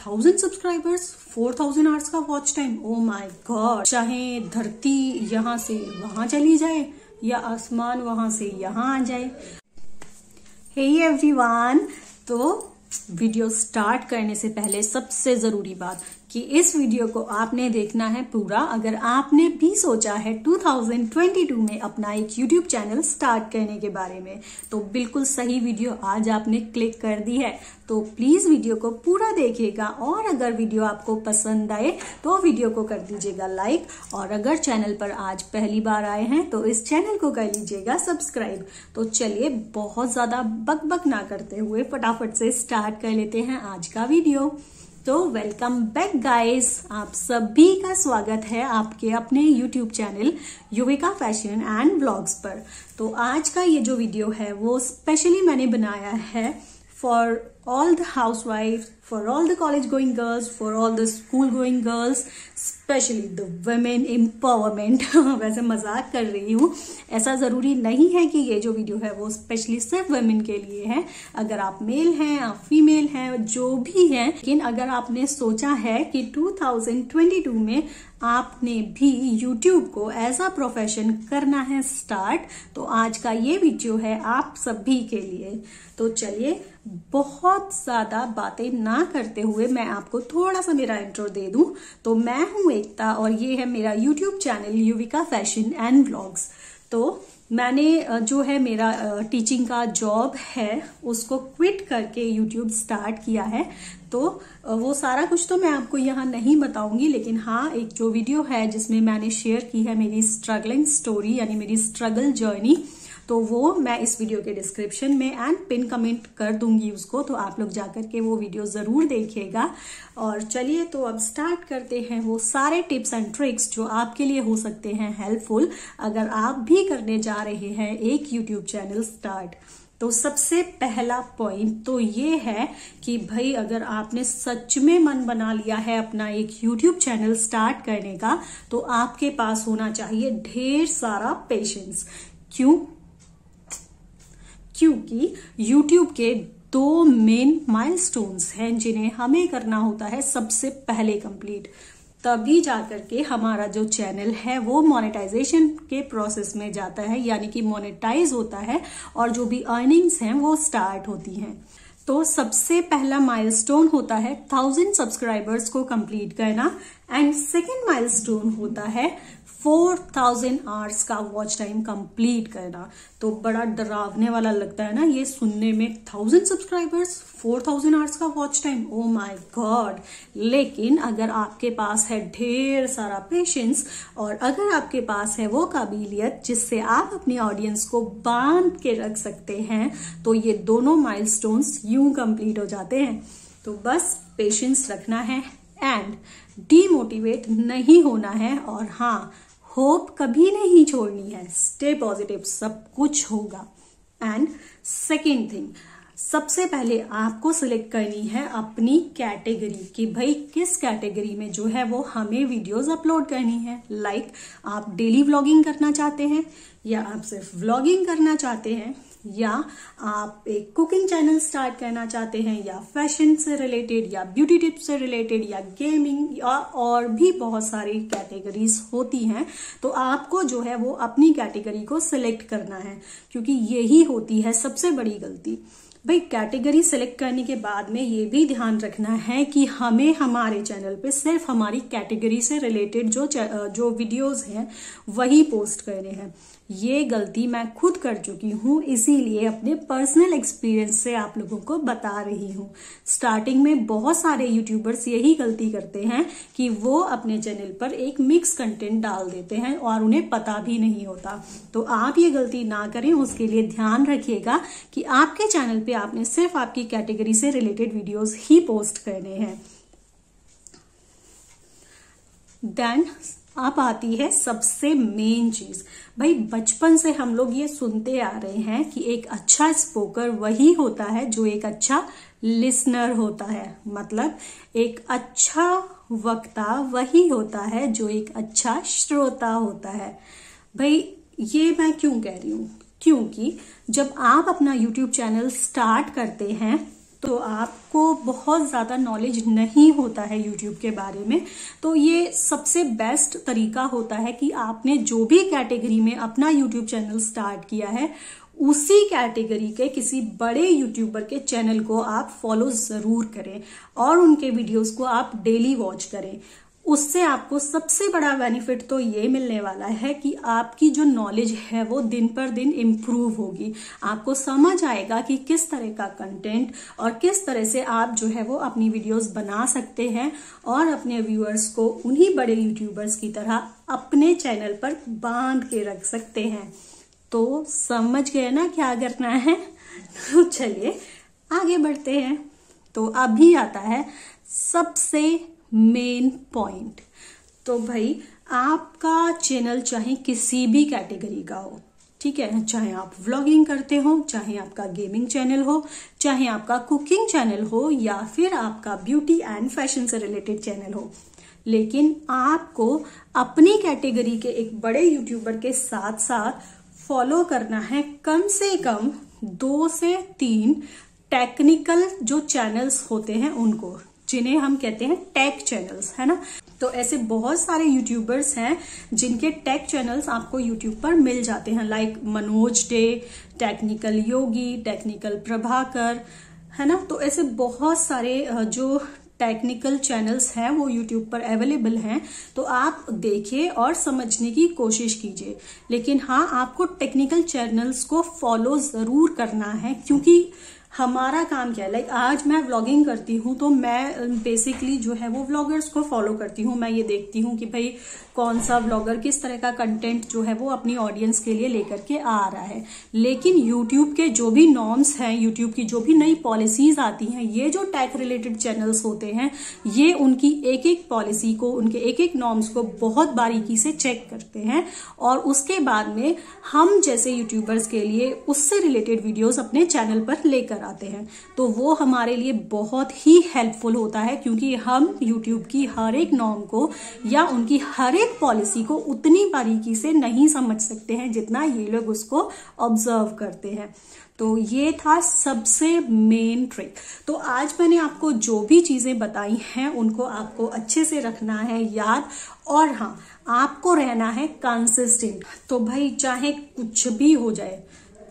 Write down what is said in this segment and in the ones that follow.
Thousand subscribers four thousand hours का watch time oh my God चाहे धरती यहाँ से वहाँ चली जाए या आसमान वहाँ से यहाँ आ जाए। हे एवरीवन तो वीडियो स्टार्ट करने से पहले सबसे ज़रूरी बात कि इस वीडियो को आपने देखना है पूरा। अगर आपने भी सोचा है 2022 में अपना एक यूट्यूब चैनल स्टार्ट करने के बारे में तो बिल्कुल सही वीडियो आज आपने क्लिक कर दी है। तो प्लीज़ वीडियो को पूरा देखिएगा और अगर वीडियो आपको पसंद आए तो वीडियो को कर दीजिएगा लाइक। और अगर चैनल पर आज पहली बार आए हैं तो इस चैनल को कर लीजिएगा सब्सक्राइब। तो चलिए, बहुत ज़्यादा बक बक ना करते हुए फटाफट से स्टार्ट कर लेते हैं आज का वीडियो। तो वेलकम बैक गाइस आप सभी का स्वागत है आपके अपने YouTube channel Yuvika fashion and blogs पर। तो आज का ये जो वीडियो है, वो स्पेशली मैंने बनाया है for all the housewives, for all the college going girls, for all the school going girls, specially the women empowerment वैसे मज़ाक कर रही हूँ। ऐसा ज़रूरी नहीं है कि ये जो वीडियो है वो स्पेशली सिर्फ़ वुमेन के लिए है। अगर आप मेल हैं आप फीमेल हैं जो भी हैं लेकिन अगर आपने सोचा है कि 2022 में आपने भी YouTube को ऐसा प्रोफेशन करना है स्टार्ट तो आज का ये वीडियो है आप सभी के लिए। तो चलिए, बहुत ज़्यादा बातें ना करते हुए मैं आपको थोड़ा सा मेरा इंट्रो दे दूँ। तो मैं हूँ एकता और ये है मेरा YouTube channel Yuvika fashion and vlogs तो मैंने जो है मेरा टीचिंग का जॉब है, उसको क्विट करके यूट्यूब स्टार्ट किया है। तो वो सारा कुछ तो मैं आपको यहाँ नहीं बताऊँगी, लेकिन हाँ एक जो वीडियो है जिसमें मैंने शेयर की है मेरी स्ट्रगलिंग स्टोरी यानी मेरी स्ट्रगल जर्नी तो वो मैं इस वीडियो के डिस्क्रिप्शन में एंड पिन कमेंट कर दूँगी उसको तो आप लोग जाकर के वो वीडियो ज़रूर देखिएगा। और चलिए तो अब स्टार्ट करते हैं वो सारे टिप्स एंड ट्रिक्स जो आपके लिए हो सकते हैं हेल्पफुल अगर आप भी करने जा रहे हैं एक यूट्यूब चैनल स्टार्ट तो सबसे पहला पॉइंट तो ये है कि भाई, अगर आपने सच में मन बना लिया है अपना एक यूट्यूब चैनल स्टार्ट करने का तो आपके पास होना चाहिए ढेर सारा पेशेंस क्यों? क्योंकि YouTube के दो मेन माइलस्टोन्स हैं जिन्हें हमें करना होता है सबसे पहले कंप्लीट तभी जाकर के हमारा जो चैनल है वो मोनेटाइजेशन के प्रोसेस में जाता है, यानी कि मोनेटाइज होता है और जो भी अर्निंग्स हैं वो स्टार्ट होती हैं। तो सबसे पहला माइलस्टोन होता है थाउज़ेंड सब्सक्राइबर्स को कंप्लीट करना एंड सेकेंड माइलस्टोन होता है फोर थाउज़ेंड आवर्स का वॉच टाइम कंप्लीट करना। तो बड़ा डरावने वाला लगता है ना, ये सुनने में thousand subscribers four thousand hours का watch time oh my God लेकिन अगर आपके पास है ढेर सारा पेशेंस और अगर आपके पास है वो काबिलियत जिससे आप अपनी ऑडियंस को बाँध के रख सकते हैं तो ये दोनों माइलस्टोन्स यूँ कंप्लीट हो जाते हैं। तो बस पेशेंस रखना है एंड डीमोटिवेट नहीं होना है और हाँ होप कभी नहीं छोड़नी है। स्टे पॉजिटिव सब कुछ होगा। एंड सेकेंड थिंग सबसे पहले आपको सिलेक्ट करनी है अपनी कैटेगरी कि भाई किस कैटेगरी में जो है वो हमें वीडियोस अपलोड करनी है। लाइक like, आप डेली व्लॉगिंग करना चाहते हैं या आप सिर्फ़ व्लॉगिंग करना चाहते हैं या आप एक कुकिंग चैनल स्टार्ट करना चाहते हैं या फ़ैशन से रिलेटेड या ब्यूटी टिप्स से रिलेटेड या गेमिंग या और भी बहुत सारी कैटेगरीज होती हैं तो आपको जो है वो अपनी कैटेगरी को सिलेक्ट करना है, क्योंकि यही होती है सबसे बड़ी गलती। भाई कैटेगरी सेलेक्ट करने के बाद में ये भी ध्यान रखना है कि हमें हमारे चैनल पे सिर्फ़ हमारी कैटेगरी से रिलेटेड जो जो वीडियोस हैं, वही पोस्ट करने हैं। ये गलती मैं खुद कर चुकी हूँ, इसीलिए अपने पर्सनल एक्सपीरियंस से आप लोगों को बता रही हूँ। स्टार्टिंग में बहुत सारे यूट्यूबर्स यही गलती करते हैं कि वो अपने चैनल पर एक मिक्स कंटेंट डाल देते हैं और उन्हें पता भी नहीं होता। तो आप ये गलती ना करें, उसके लिए ध्यान रखिएगा कि आपके चैनल पे आपने सिर्फ़ आपकी कैटेगरी से रिलेटेड वीडियोज़ ही पोस्ट करने हैं। देन अब आती है सबसे मेन चीज़। भाई, बचपन से हम लोग ये सुनते आ रहे हैं कि एक अच्छा स्पोकर वही होता है जो एक अच्छा लिसनर होता है। मतलब एक अच्छा वक्ता वही होता है जो एक अच्छा श्रोता होता है। भाई, ये मैं क्यों कह रही हूँ? क्योंकि जब आप अपना YouTube चैनल स्टार्ट करते हैं तो आपको बहुत ज़्यादा नॉलेज नहीं होता है यूट्यूब के बारे में। तो ये सबसे बेस्ट तरीका होता है कि आपने जो भी कैटेगरी में अपना यूट्यूब चैनल स्टार्ट किया है, उसी कैटेगरी के किसी बड़े यूट्यूबर के चैनल को आप फॉलो ज़रूर करें और उनके वीडियोस को आप डेली वॉच करें। उससे आपको सबसे बड़ा बेनिफिट तो ये मिलने वाला है कि आपकी जो नॉलेज है वो दिन पर दिन इम्प्रूव होगी। आपको समझ आएगा कि किस तरह का कंटेंट और किस तरह से आप जो है वो अपनी वीडियोस बना सकते हैं और अपने व्यूअर्स को उन्हीं बड़े यूट्यूबर्स की तरह अपने चैनल पर बाँध के रख सकते हैं। तो समझ गए ना क्या करना है? तो चलिए आगे बढ़ते हैं। तो अभी आता है सबसे मेन पॉइंट। तो भाई, आपका चैनल चाहे किसी भी कैटेगरी का हो, ठीक है, चाहे आप व्लॉगिंग करते हो, चाहे आपका गेमिंग चैनल हो, चाहे आपका कुकिंग चैनल हो, या फिर आपका ब्यूटी एंड फ़ैशन से रिलेटेड चैनल हो, लेकिन आपको अपनी कैटेगरी के एक बड़े यूट्यूबर के साथ साथ फॉलो करना है कम से कम दो से तीन टेक्निकल जो चैनल्स होते हैं उनको। जिन्हें हम कहते हैं टेक चैनल्स है ना? तो ऐसे बहुत सारे यूट्यूबर्स हैं जिनके टेक चैनल्स आपको यूट्यूब पर मिल जाते हैं like Manoj Dey technical Yogi technical Prabhakar है ना? तो ऐसे बहुत सारे जो टेक्निकल चैनल्स हैं, वो यूट्यूब पर अवेलेबल हैं। तो आप देखिए और समझने की कोशिश कीजिए। लेकिन हाँ आपको टेक्निकल चैनल्स को फॉलो ज़रूर करना है, क्योंकि हमारा काम क्या है? लाइक like, आज मैं व्लॉगिंग करती हूँ तो मैं बेसिकली जो है वो व्लॉगर्स को फॉलो करती हूँ। मैं ये देखती हूँ कि भाई कौन सा व्लॉगर किस तरह का कंटेंट जो है वो अपनी ऑडियंस के लिए लेकर के आ रहा है। लेकिन यूट्यूब के जो भी नॉर्म्स हैं यूट्यूब की जो भी नई पॉलिसीज़ आती हैं ये जो टैक रिलेटेड चैनल्स होते हैं ये उनकी एक एक पॉलिसी को उनके एक एक नॉर्म्स को बहुत बारीकी से चेक करते हैं। और उसके बाद में हम जैसे यूट्यूबर्स के लिए उससे रिलेटेड वीडियोज़ अपने चैनल पर लेकर आते हैं। तो वो हमारे लिए बहुत ही हेल्पफुल होता है क्योंकि हम यूट्यूब की हर एक नॉर्म को या उनकी हर एक पॉलिसी को उतनी बारीकी से नहीं समझ सकते हैं जितना ये लोग उसको ऑब्ज़र्व करते हैं। तो ये था सबसे मेन ट्रिक तो आज मैंने आपको जो भी चीज़ें बताई हैं, उनको आपको अच्छे से रखना है याद। और हाँ आपको रहना है कंसिस्टेंट तो भाई, चाहे कुछ भी हो जाए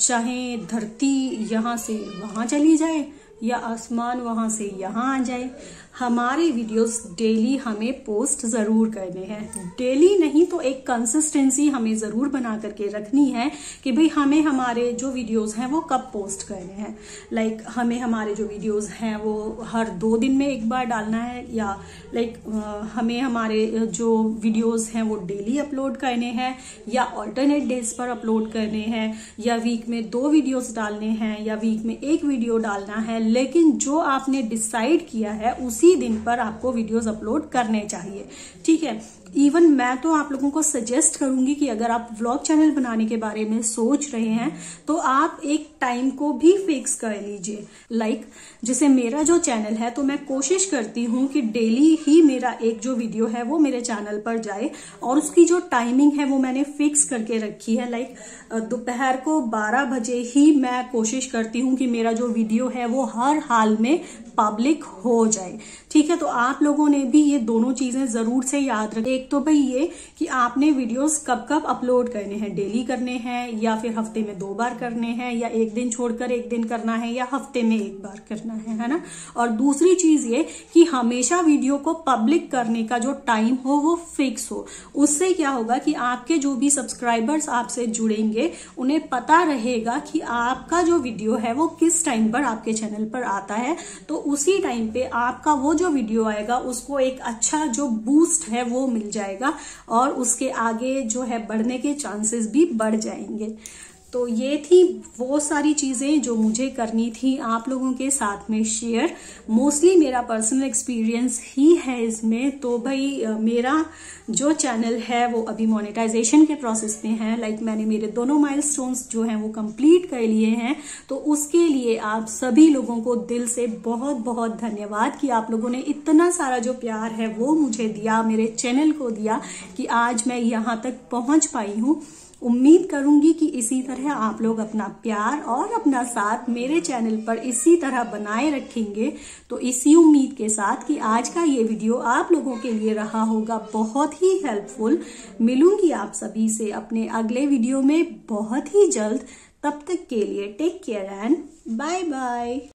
चाहे धरती यहाँ से वहाँ चली जाए या आसमान वहाँ से यहाँ आ जाए। हमारे वीडियोस डेली हमें पोस्ट ज़रूर करने हैं। डेली नहीं तो एक कंसिस्टेंसी हमें ज़रूर बना करके रखनी है कि भाई हमें हमारे जो वीडियोस हैं वो कब पोस्ट करने हैं। लाइक like, हमें हमारे जो वीडियोस हैं वो हर दो दिन में एक बार डालना है या लाइक like, हमें हमारे जो वीडियोस हैं वो डेली अपलोड करने हैं या ऑल्टरनेट डेज़ पर अपलोड करने हैं या वीक में दो वीडियोस डालने हैं या वीक में एक वीडियो डालना है। लेकिन जो आपने डिसाइड किया है उसी दिन पर आपको वीडियोस अपलोड करने चाहिए। ठीक है? इवन मैं तो आप लोगों को सजेस्ट करूँगी कि अगर आप व्लॉग चैनल बनाने के बारे में सोच रहे हैं तो आप एक टाइम को भी फिक्स कर लीजिए। लाइक like, जैसे मेरा जो चैनल है तो मैं कोशिश करती हूँ कि डेली ही मेरा एक जो वीडियो है वो मेरे चैनल पर जाए और उसकी जो टाइमिंग है वो मैंने फिक्स करके रखी है। लाइक like, दोपहर को 12 बजे ही मैं कोशिश करती हूँ कि मेरा जो वीडियो है वो हर हाल में पब्लिक हो जाए। ठीक है तो आप लोगों ने भी ये दोनों चीज़ें ज़रूर से याद रखें एक तो भाई ये कि आपने वीडियोस कब कब अपलोड करने हैं? डेली करने हैं या फिर हफ़्ते में दो बार करने हैं या एक दिन छोड़कर एक दिन करना है या हफ़्ते में एक बार करना है है ना? और दूसरी चीज़ ये कि हमेशा वीडियो को पब्लिक करने का जो टाइम हो, वो फिक्स हो। उससे क्या होगा कि आपके जो भी सब्सक्राइबर्स आपसे जुड़ेंगे, उन्हें पता रहेगा कि आपका जो वीडियो है वो किस टाइम पर आपके चैनल पर आता है। तो उसी टाइम पे आपका वो जो वीडियो आएगा, उसको एक अच्छा जो बूस्ट है, वो मिल जाएगा और उसके आगे जो है, बढ़ने के चांसेस भी बढ़ जाएँगे। तो ये थी वो सारी चीज़ें जो मुझे करनी थी आप लोगों के साथ में शेयर मोस्टली मेरा पर्सनल एक्सपीरियंस ही है इसमें तो भाई मेरा जो चैनल है वो अभी मोनेटाइजेशन के प्रोसेस में है. लाइक like मैंने मेरे दोनों माइलस्टोन्स जो हैं वो कंप्लीट कर लिए हैं. तो उसके लिए आप सभी लोगों को दिल से बहुत बहुत धन्यवाद कि आप लोगों ने इतना सारा जो प्यार है वो मुझे दिया, मेरे चैनल को दिया कि आज मैं यहाँ तक पहुँच पाई हूँ. उम्मीद करूँगी कि इसी तरह आप लोग अपना प्यार और अपना साथ मेरे चैनल पर इसी तरह बनाए रखेंगे। तो इसी उम्मीद के साथ कि आज का ये वीडियो आप लोगों के लिए रहा होगा बहुत ही हेल्पफुल मिलूँगी आप सभी से अपने अगले वीडियो में बहुत ही जल्द। तब तक के लिए take care and bye bye